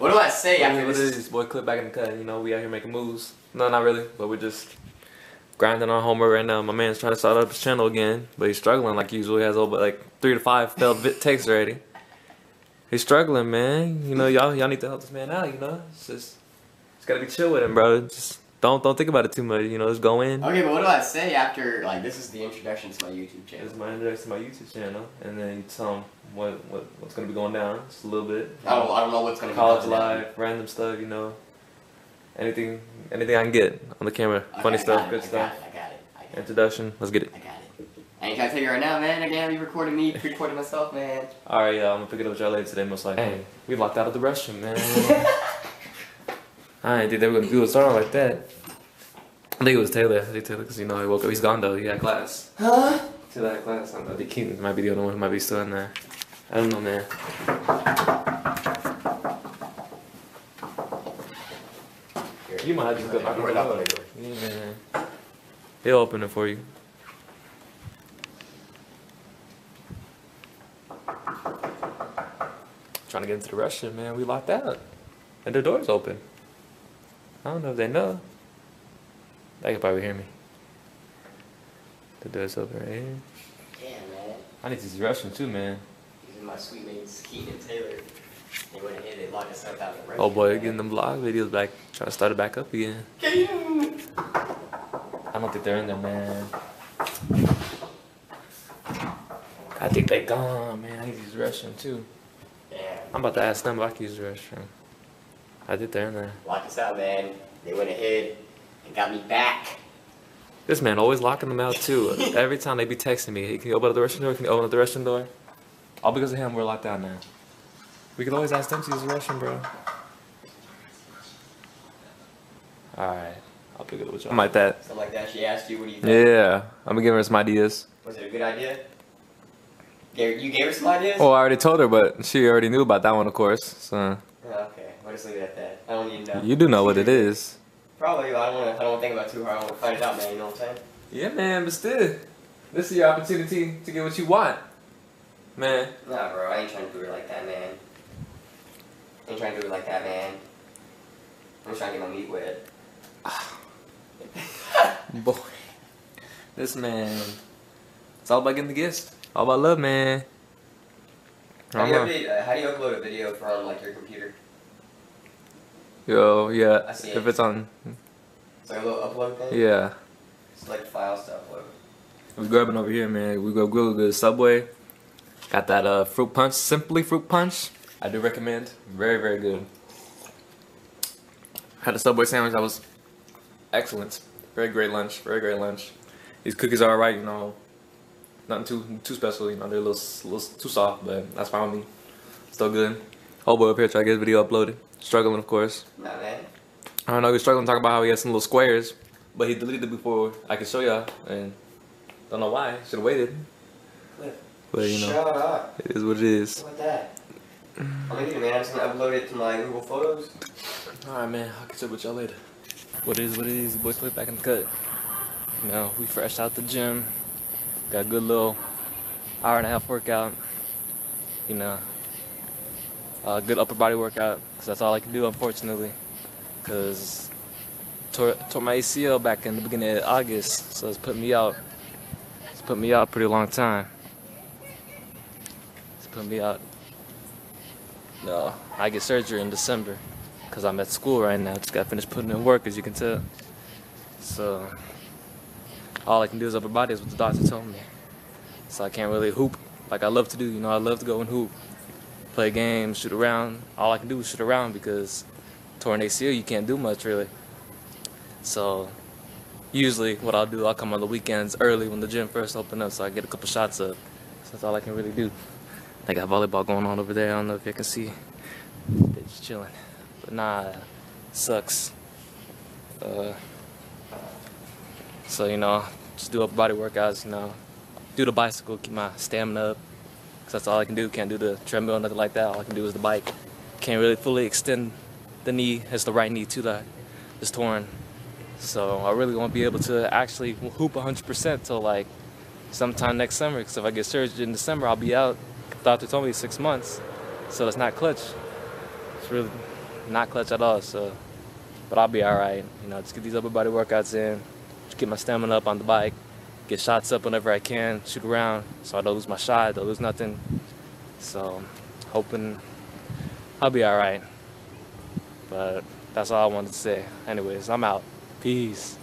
What do I say after what this? is, boy, clip back in the cut. You know, we out here making moves. No, not really, but we're just grinding on homework right now. My man's trying to start up his channel again, but he's struggling like usual. He has over like three to five failed takes already. He's struggling, man. You know, y'all y'all need to help this man out. You know, it's just just gotta be chill with him, bro. Just don't don't think about it too much. You know, just go in. Okay, but what do I say after like this is the introduction to my YouTube channel? This is my introduction to my YouTube channel, and then you tell them what, what what's gonna be going down just a little bit. I don't, I don't know what's gonna college be going down. life, random stuff, you know. Anything anything I can get on the camera. Okay, Funny stuff, it, good I stuff. Got it, I got it. I got it. Introduction. Let's get it. I got it. I ain't trying to tell you right now, man. Again, you recording me, recording myself, man. Alright, yeah, I'm gonna pick it up with y'all later today most likely. Hey, we locked out of the restroom, man. I didn't think they were gonna do a song like that. I think it was Taylor. I think Taylor, because you know, he woke up. He's gone though. He had class. Huh? Taylor had class. I think Keaton might be the only one who might be still in there. I don't know, man. You might have to just go knock on We're the not door. gonna do it. Yeah, man. He'll open it for you. Trying to get into the restroom, man. We locked out. And the door's open. I don't know if they know. They can probably hear me. The door's open right here. Yeah, man. I need to use the restroom too, man. These are my suite mates, Keaton and Taylor. They went ahead and locked us up out of the Oh boy, getting them vlog videos back. Trying to start it back up again. Keaton! I don't think they're in there, man. I think they gone, man. I need to use the restroom too. Yeah. I'm about to ask them if I can use the restroom. I did they're in there. Locked us out, man. They went ahead and got me back. This man always locking them out too. Every time they be texting me, hey, can you open up the restroom door? Can you open up the restroom door? All because of him, we're locked out now. We could always ask them to use the restroom, bro. Alright. I'll pick it up with y'all. I'm like that. Something like that. She asked you, what do you think? Yeah. I'm gonna give her some ideas. Was it a good idea? You gave her some ideas? Oh, I already told her, but she already knew about that one, of course. So okay. We'll just leave it at that. I don't even know. you do know what it is. Probably. I don't want to. I don't think about it too hard. I want to find it out, man. You know what I'm saying? Yeah, man, but still, this is your opportunity to get what you want, man. Nah, bro. I ain't trying to do it like that, man. ain't trying to do it like that, man. I'm just trying to get my meat wet. Boy, this man, it's all about getting the gifts. All about love, man. How do, you don't know. update, uh, how do you upload a video from like your computer? Yo, yeah. I see If it. it's on, It's like a little upload thing. yeah. Select files to upload. We grabbing over here, man. We go Google the Subway. Got that uh fruit punch, simply fruit punch. I do recommend. Very, very good. Had a Subway sandwich that was excellent. Very great lunch. Very great lunch. These cookies are alright, you know. Nothing too too special, you know. They're a little, little too soft, but that's fine with me. Still good. Oh boy, up here trying to get his video uploaded. Struggling, of course. Nah, man. I don't know. He's struggling talking about how he has some little squares, but he deleted it before I could show y'all, and don't know why. Should have waited. But you know, Shut up. it is what it is. Look at that. I'm gonna do, man. I'm just gonna upload it to my Google Photos. All right, man. I'll catch up with y'all later. What is what it is? Boy, clip back in the cut. Now we fresh out the gym. Got a good little hour and a half workout. You know, a good upper body workout because that's all I can do, unfortunately. Because tore, tore my ACL back in the beginning of August, so it's put me out. It's put me out a pretty long time. It's put me out. No, I get surgery in December because I'm at school right now. Just got finished putting in work, as you can tell. So all I can do is upper body is what the doctor told me. So I can't really hoop like I love to do. You know, I love to go and hoop, play games, shoot around. All I can do is shoot around because torn ACL, you can't do much really. So usually what I'll do, I'll come on the weekends early when the gym first open up, so I get a couple shots up. So that's all I can really do. They got volleyball going on over there. I don't know if you can see. Just chilling. But nah, sucks. Uh, so, you know, just do upper body workouts, you know. Do the bicycle, keep my stamina up. Cause that's all I can do. Can't do the treadmill, nothing like that. All I can do is the bike. Can't really fully extend the knee, as the right knee to the, it's torn. So I really won't be able to actually hoop 100% till like sometime next summer. Because if I get surgery in December, I'll be out. The Doctor told me six months, so it's not clutch. It's really, not clutch at all. So, but I'll be all right. You know, just get these upper body workouts in, get my stamina up on the bike, get shots up whenever I can, shoot around, so I don't lose my shot, don't lose nothing. So, hoping I'll be all right. But that's all I wanted to say. Anyways, I'm out. Peace.